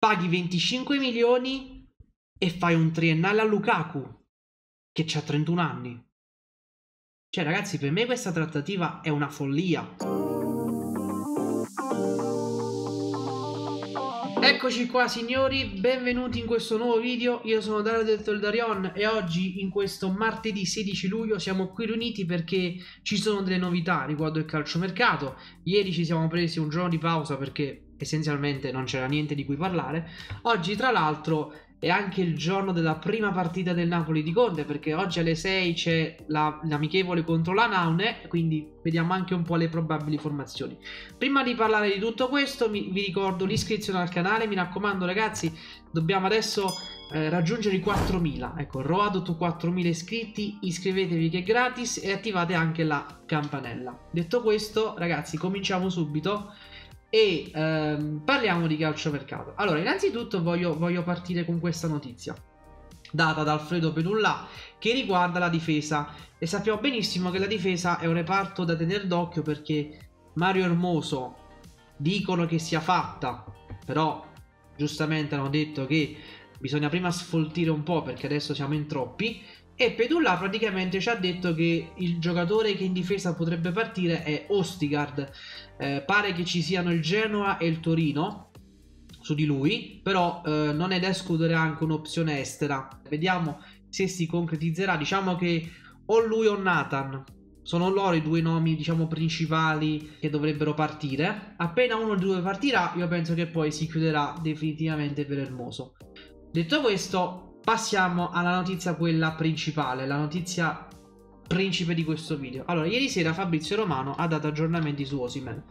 paghi 25 milioni e fai un triennale a Lukaku che ha 31 anni. Cioè, ragazzi, per me questa trattativa è una follia. Eccoci qua signori, benvenuti in questo nuovo video, io sono Dario del Toldarion e oggi in questo martedì 16 luglio siamo qui riuniti perché ci sono delle novità riguardo il calciomercato, ieri ci siamo presi un giorno di pausa perché essenzialmente non c'era niente di cui parlare. Oggi, tra l'altro, è anche il giorno della prima partita del Napoli di Conte, perché oggi alle 6 c'è la, l'amichevole contro la Naune, quindi vediamo anche un po' le probabili formazioni. Prima di parlare di tutto questo, mi, vi ricordo l'iscrizione al canale, mi raccomando ragazzi, dobbiamo adesso eh, raggiungere i 4.000, ecco, Roadot 4.000 iscritti, iscrivetevi che è gratis e attivate anche la campanella. Detto questo, ragazzi, cominciamo subito e ehm, parliamo di calciomercato. Allora, innanzitutto voglio, voglio, partire con questa notizia data da Alfredo Pedulla che riguarda la difesa e sappiamo benissimo che la difesa è un reparto da tenere d'occhio perché Mario Hermoso dicono che sia fatta, però giustamente hanno detto che bisogna prima sfoltire un po' perché adesso siamo in troppi e Pedulla praticamente ci ha detto che il giocatore che in difesa potrebbe partire è Ostigard. Eh, pare che ci siano il Genoa e il Torino su di lui, però eh, non è da escludere anche un'opzione estera. Vediamo se si concretizzerà. Diciamo che o lui o Nathan sono loro i due nomi, diciamo, principali che dovrebbero partire. Appena uno dei due partirà, io penso che poi si chiuderà definitivamente per Hermoso. Detto questo, Passiamo alla notizia quella principale, la notizia principe di questo video. Allora, ieri sera Fabrizio Romano ha dato aggiornamenti su Osimen.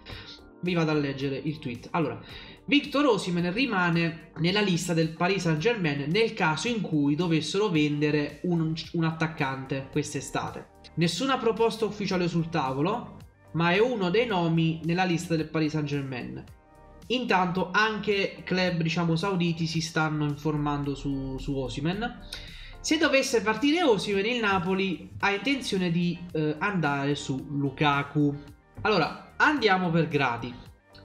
Vi vado a leggere il tweet. Allora, Victor Osimen rimane nella lista del Paris Saint-Germain nel caso in cui dovessero vendere un, un attaccante quest'estate. Nessuna proposta ufficiale sul tavolo, ma è uno dei nomi nella lista del Paris Saint-Germain. Intanto anche club diciamo sauditi si stanno informando su, su Osimen. Se dovesse partire Osimen, il Napoli ha intenzione di eh, andare su Lukaku. Allora, andiamo per gradi.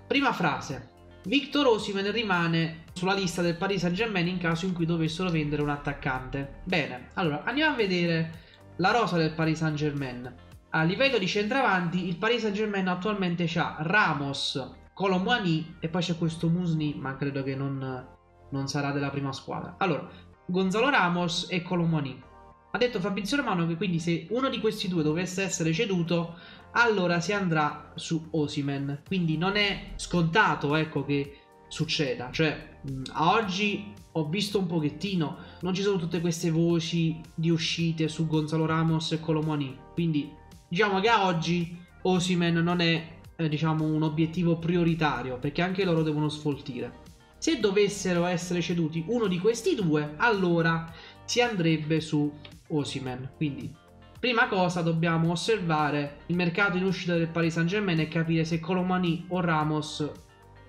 Prima frase. Victor Osimen rimane sulla lista del Paris Saint-Germain in caso in cui dovessero vendere un attaccante. Bene, allora andiamo a vedere la rosa del Paris Saint-Germain. A livello di centravanti, il Paris Saint-Germain attualmente ha Ramos, Colomboani e poi c'è questo Musni, ma credo che non, non, sarà della prima squadra. Allora, Gonzalo Ramos e Colomboani. Ha detto Fabrizio Romano che quindi se uno di questi due dovesse essere ceduto, allora si andrà su Osimen. Quindi non è scontato, ecco, che succeda. Cioè, a oggi ho visto un pochettino, non ci sono tutte queste voci di uscite su Gonzalo Ramos e Colomboani. Quindi, diciamo che a oggi Osimen non è eh, diciamo un obiettivo prioritario perché anche loro devono sfoltire. Se dovessero essere ceduti uno di questi due, allora si andrebbe su Osimen. Quindi, prima cosa dobbiamo osservare il mercato in uscita del Paris Saint-Germain e capire se Colomani o Ramos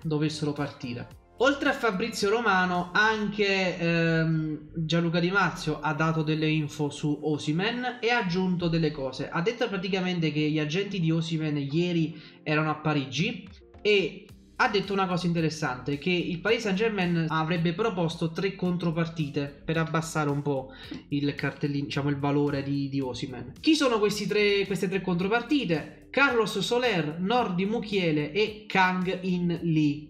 dovessero partire. Oltre a Fabrizio Romano, anche ehm, Gianluca Di Marzio ha dato delle info su Osimen e ha aggiunto delle cose. Ha detto praticamente che gli agenti di Osimen ieri erano a Parigi e ha detto una cosa interessante, che il Paris Saint Germain avrebbe proposto tre contropartite per abbassare un po' il cartellino, diciamo il valore di, di Osimen. Chi sono tre, queste tre contropartite? Carlos Soler, Nordi Muchiele e Kang In Lee.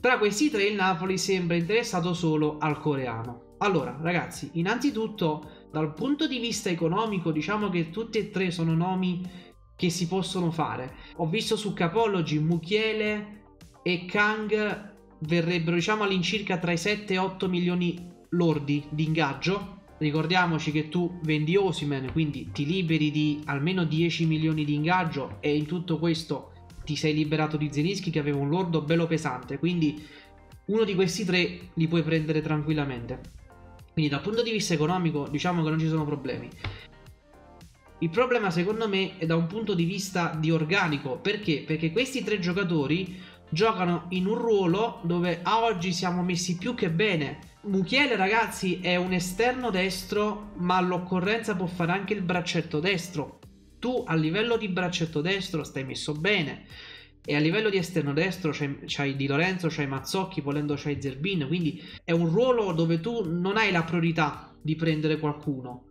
Tra questi tre il Napoli sembra interessato solo al coreano. Allora, ragazzi, innanzitutto dal punto di vista economico, diciamo che tutti e tre sono nomi che si possono fare. Ho visto su Capology Muchiele e Kang verrebbero, diciamo, all'incirca tra i 7 e 8 milioni lordi di ingaggio. Ricordiamoci che tu vendi Osimen, quindi ti liberi di almeno 10 milioni di ingaggio e in tutto questo ti sei liberato di Zelinski che aveva un lordo bello pesante, quindi uno di questi tre li puoi prendere tranquillamente. Quindi dal punto di vista economico diciamo che non ci sono problemi. Il problema secondo me è da un punto di vista di organico, perché? Perché questi tre giocatori giocano in un ruolo dove a oggi siamo messi più che bene. Muchiele ragazzi è un esterno destro, ma all'occorrenza può fare anche il braccetto destro tu a livello di braccetto destro stai messo bene. e a livello di esterno destro c'hai, c'hai Di Lorenzo, c'hai Mazzocchi, volendo c'hai Zerbin, quindi è un ruolo dove tu non hai la priorità di prendere qualcuno.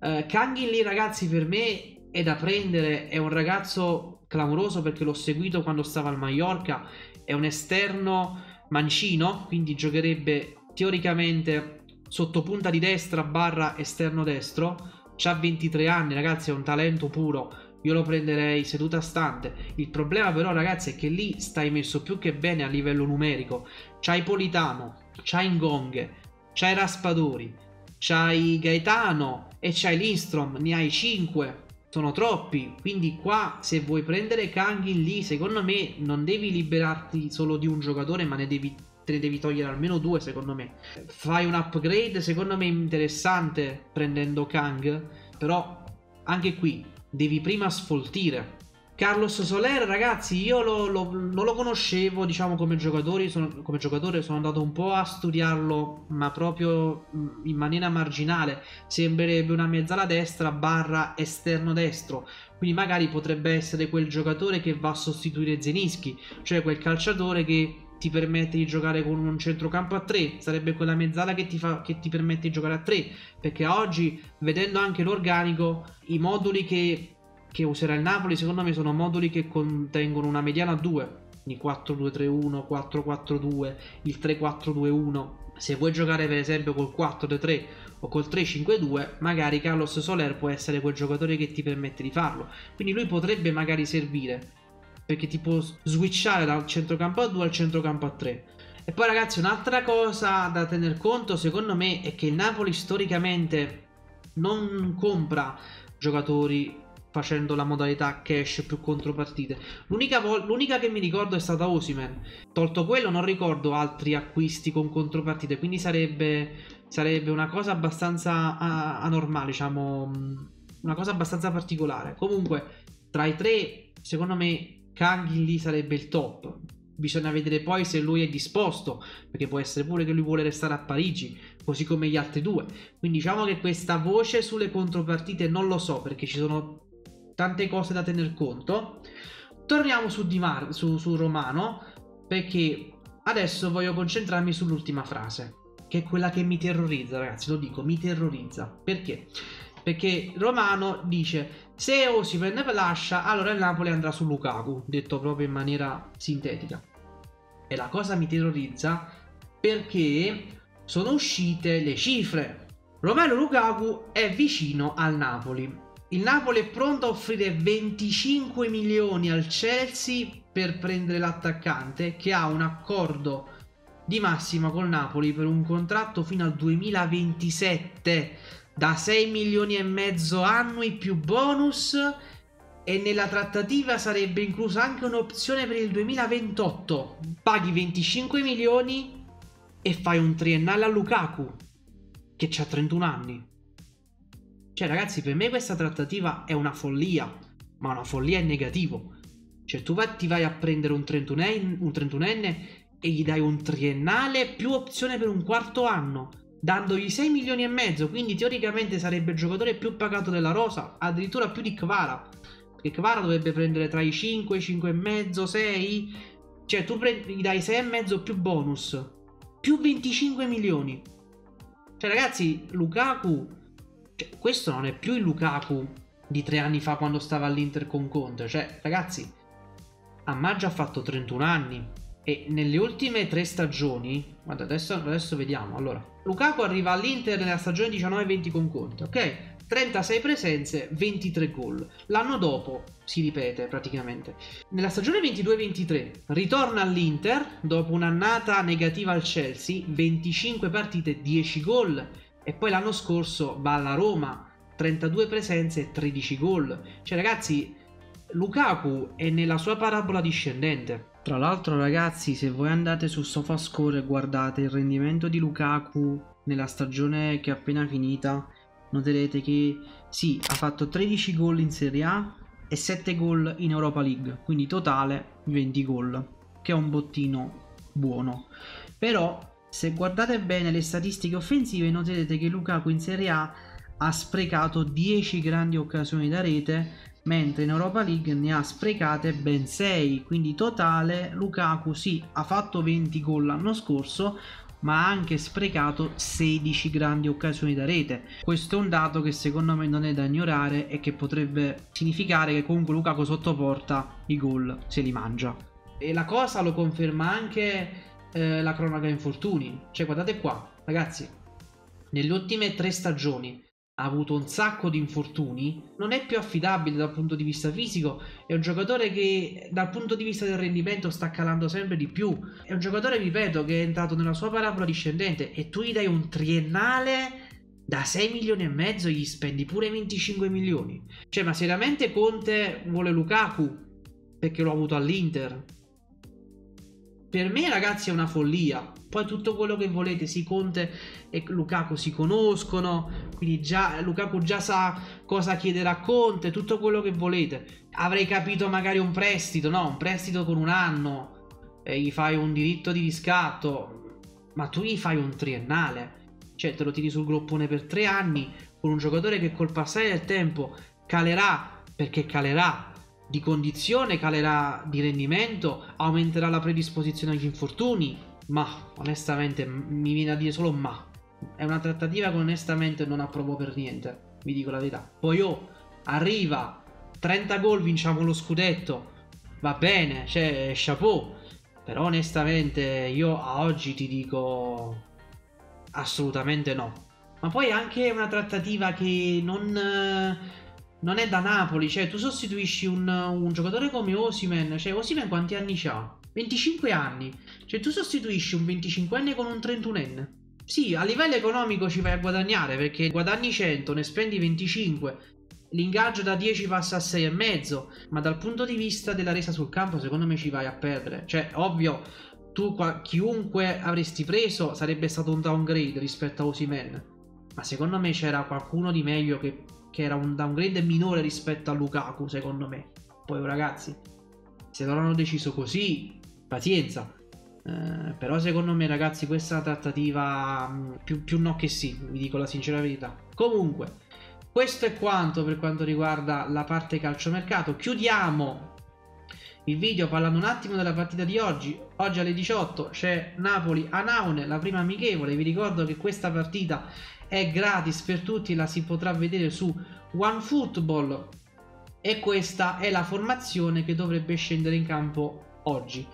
Uh, Kangin lì ragazzi per me è da prendere, è un ragazzo clamoroso perché l'ho seguito quando stava al Mallorca, è un esterno mancino, quindi giocherebbe teoricamente sotto punta di destra barra esterno destro, ha 23 anni ragazzi, è un talento puro, io lo prenderei seduta stante. Il problema però ragazzi è che lì stai messo più che bene a livello numerico. C'hai Politano, c'hai Ngonghe, c'hai Raspadori, c'hai Gaetano e c'hai Lindstrom, ne hai 5. Sono troppi, quindi qua se vuoi prendere Kangin lì, secondo me non devi liberarti solo di un giocatore, ma ne devi te ne devi togliere almeno due secondo me. Fai un upgrade secondo me interessante prendendo Kang, però anche qui devi prima sfoltire. Carlos Soler, ragazzi, io lo, lo, non lo conoscevo, diciamo, come, sono, come giocatore, sono andato un po' a studiarlo, ma proprio in maniera marginale. Sembrerebbe una mezzala destra barra esterno destro, quindi magari potrebbe essere quel giocatore che va a sostituire Zenischi, cioè quel calciatore che ti permette di giocare con un centrocampo a 3, sarebbe quella mezzala che ti, fa, che ti permette di giocare a 3, perché oggi, vedendo anche l'organico, i moduli che, che userà il Napoli, secondo me sono moduli che contengono una mediana a 2, il 4-2-3-1, 4-4-2, il 3-4-2-1. Se vuoi giocare per esempio col 4-3 o col 3-5-2, magari Carlos Soler può essere quel giocatore che ti permette di farlo. Quindi lui potrebbe magari servire perché ti può switchare dal centrocampo a 2 al centrocampo a 3. E poi ragazzi un'altra cosa da tener conto secondo me è che il Napoli storicamente non compra giocatori facendo la modalità cash più contropartite. L'unica, l'unica che mi ricordo è stata Osimen. Tolto quello non ricordo altri acquisti con contropartite, quindi sarebbe, sarebbe una cosa abbastanza anormale, diciamo, una cosa abbastanza particolare. Comunque, tra i tre, secondo me Kangin lì sarebbe il top. Bisogna vedere poi se lui è disposto, perché può essere pure che lui vuole restare a Parigi, così come gli altri due. Quindi diciamo che questa voce sulle contropartite non lo so, perché ci sono tante cose da tener conto. Torniamo su, Dimar- su, su Romano, perché adesso voglio concentrarmi sull'ultima frase, che è quella che mi terrorizza, ragazzi, lo dico, mi terrorizza. Perché? Perché Romano dice se Osimen lascia allora il Napoli andrà su Lukaku, detto proprio in maniera sintetica. E la cosa mi terrorizza perché sono uscite le cifre. Romelu Lukaku è vicino al Napoli. Il Napoli è pronto a offrire 25 milioni al Chelsea per prendere l'attaccante che ha un accordo di massima col Napoli per un contratto fino al 2027 da 6 milioni e mezzo annui più bonus e nella trattativa sarebbe inclusa anche un'opzione per il 2028. Paghi 25 milioni e fai un triennale a Lukaku che ha 31 anni. Cioè ragazzi, per me questa trattativa è una follia, ma una follia in negativo. Cioè tu vai, ti vai a prendere un 31enne, un 31enne e gli dai un triennale più opzione per un quarto anno dandogli 6 milioni e mezzo, quindi teoricamente sarebbe il giocatore più pagato della rosa, addirittura più di Kvara. Perché Kvara dovrebbe prendere tra i 5, 5 e mezzo, 6. Cioè tu gli dai 6 e mezzo più bonus, più 25 milioni. Cioè ragazzi, Lukaku, cioè, questo non è più il Lukaku di tre anni fa quando stava all'Inter con Conte. Cioè ragazzi, a maggio ha fatto 31 anni e nelle ultime tre stagioni, guarda adesso, adesso vediamo, allora, Lukaku arriva all'Inter nella stagione 19-20 con Conte, ok? 36 presenze, 23 gol. L'anno dopo si ripete praticamente. Nella stagione 22-23 ritorna all'Inter dopo un'annata negativa al Chelsea, 25 partite, 10 gol. E poi l'anno scorso va alla Roma, 32 presenze, 13 gol. Cioè ragazzi, Lukaku è nella sua parabola discendente. Tra l'altro ragazzi se voi andate su SofaScore e guardate il rendimento di Lukaku nella stagione che è appena finita noterete che sì ha fatto 13 gol in Serie A e 7 gol in Europa League quindi totale 20 gol che è un bottino buono. Però se guardate bene le statistiche offensive noterete che Lukaku in Serie A ha sprecato 10 grandi occasioni da rete mentre in Europa League ne ha sprecate ben 6, quindi totale Lukaku sì, ha fatto 20 gol l'anno scorso, ma ha anche sprecato 16 grandi occasioni da rete. Questo è un dato che secondo me non è da ignorare e che potrebbe significare che comunque Lukaku sotto porta i gol se li mangia. E la cosa lo conferma anche eh, la cronaca infortuni. Cioè guardate qua, ragazzi, nelle ultime tre stagioni ha avuto un sacco di infortuni, non è più affidabile dal punto di vista fisico, è un giocatore che dal punto di vista del rendimento sta calando sempre di più, è un giocatore, ripeto, che è entrato nella sua parabola discendente e tu gli dai un triennale da 6 milioni e mezzo gli spendi pure 25 milioni. Cioè, ma seriamente Conte vuole Lukaku perché l'ho avuto all'Inter? Per me, ragazzi, è una follia. Poi tutto quello che volete, si Conte e Lukaku si conoscono, quindi già Lukaku già sa cosa chiedere a Conte, tutto quello che volete. Avrei capito magari un prestito, no? Un prestito con un anno, e gli fai un diritto di riscatto, ma tu gli fai un triennale. Cioè, te lo tiri sul groppone per tre anni, con un giocatore che col passare del tempo calerà, perché calerà, di condizione, calerà di rendimento, aumenterà la predisposizione agli infortuni. Ma onestamente mi viene a dire solo ma. È una trattativa che onestamente non approvo per niente. Vi dico la verità. Poi oh, arriva 30 gol, vinciamo lo scudetto. Va bene, cioè chapeau. Però onestamente io a oggi ti dico assolutamente no. Ma poi anche una trattativa che non non è da Napoli, cioè tu sostituisci un, un giocatore come Osimen, cioè Osimen quanti anni ha? 25 anni, cioè tu sostituisci un 25enne con un 31enne. Sì, a livello economico ci vai a guadagnare perché guadagni 100, ne spendi 25, l'ingaggio da 10 passa a 6,5, ma dal punto di vista della resa sul campo secondo me ci vai a perdere. Cioè, ovvio, tu chiunque avresti preso sarebbe stato un downgrade rispetto a Osimen, ma secondo me c'era qualcuno di meglio che che era un downgrade minore rispetto a Lukaku, secondo me. Poi, ragazzi, se loro hanno deciso così, pazienza. Eh, però secondo me ragazzi questa trattativa mm, più, più no che sì, vi dico la sincera verità. Comunque, questo è quanto per quanto riguarda la parte calciomercato. Chiudiamo il video parlando un attimo della partita di oggi. Oggi alle 18 c'è Napoli a Naune, la prima amichevole. Vi ricordo che questa partita è gratis per tutti, la si potrà vedere su OneFootball e questa è la formazione che dovrebbe scendere in campo oggi.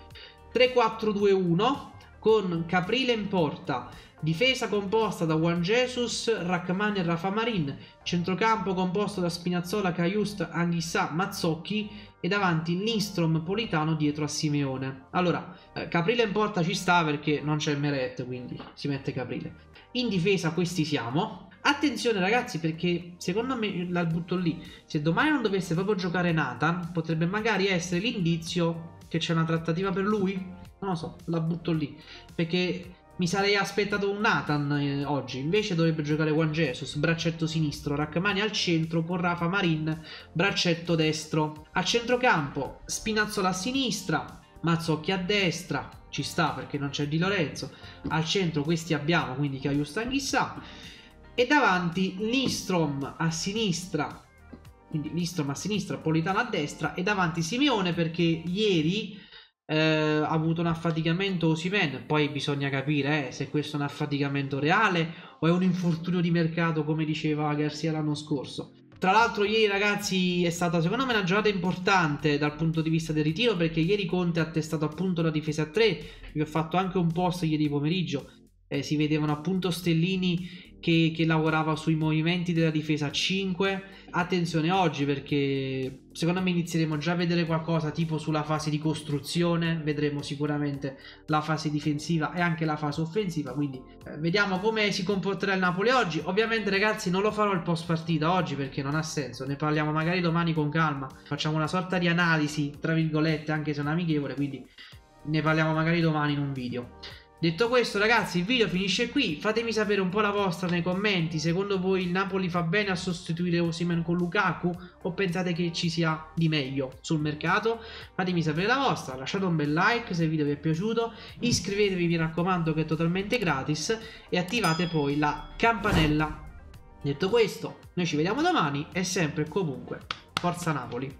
3-4-2-1 con Caprile in porta, difesa composta da Juan Jesus, Rachman e Rafa Marin, centrocampo composto da Spinazzola, Caiust, Anghissà, Mazzocchi e davanti Lindstrom, Politano dietro a Simeone. Allora, eh, Caprile in porta ci sta perché non c'è Meret, quindi si mette Caprile. In difesa questi siamo. Attenzione ragazzi perché secondo me la butto lì. Se domani non dovesse proprio giocare Nathan potrebbe magari essere l'indizio che c'è una trattativa per lui. Non lo so, la butto lì. Perché mi sarei aspettato un Nathan eh, oggi. Invece dovrebbe giocare Juan Jesus, braccetto sinistro, Rachmani al centro con Rafa Marin, braccetto destro. A centrocampo, Spinazzola a sinistra, Mazzocchi a destra, ci sta perché non c'è Di Lorenzo. Al centro questi abbiamo, quindi Caiusta Anghissà. E davanti Listrom a sinistra, quindi Listrom a sinistra, Politano a destra. E davanti Simeone perché ieri eh, ha avuto un affaticamento Osimen. Poi bisogna capire eh, se questo è un affaticamento reale o è un infortunio di mercato come diceva Garcia l'anno scorso. Tra l'altro ieri ragazzi è stata secondo me una giornata importante dal punto di vista del ritiro perché ieri Conte ha testato appunto la difesa a 3, vi ho fatto anche un post ieri pomeriggio, eh, si vedevano appunto Stellini che, che, lavorava sui movimenti della difesa 5. Attenzione oggi perché secondo me inizieremo già a vedere qualcosa tipo sulla fase di costruzione, vedremo sicuramente la fase difensiva e anche la fase offensiva, quindi eh, vediamo come si comporterà il Napoli oggi. Ovviamente ragazzi non lo farò il post partita oggi perché non ha senso, ne parliamo magari domani con calma, facciamo una sorta di analisi, tra virgolette, anche se un amichevole, quindi ne parliamo magari domani in un video. Detto questo ragazzi il video finisce qui, fatemi sapere un po' la vostra nei commenti, secondo voi il Napoli fa bene a sostituire Osimen con Lukaku o pensate che ci sia di meglio sul mercato? Fatemi sapere la vostra, lasciate un bel like se il video vi è piaciuto, iscrivetevi mi raccomando che è totalmente gratis e attivate poi la campanella. Detto questo, noi ci vediamo domani e sempre e comunque Forza Napoli.